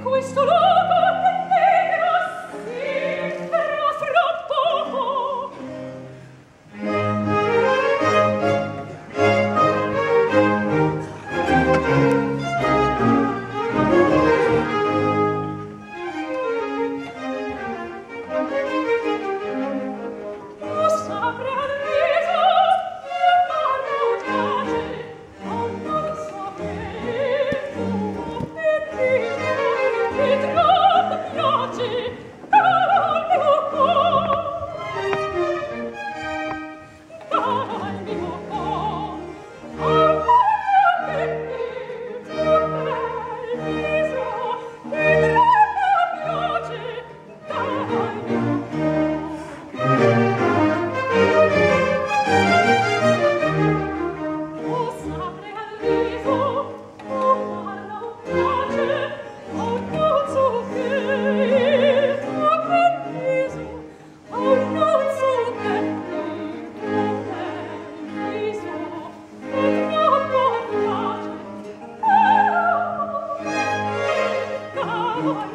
in questo loco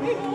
mio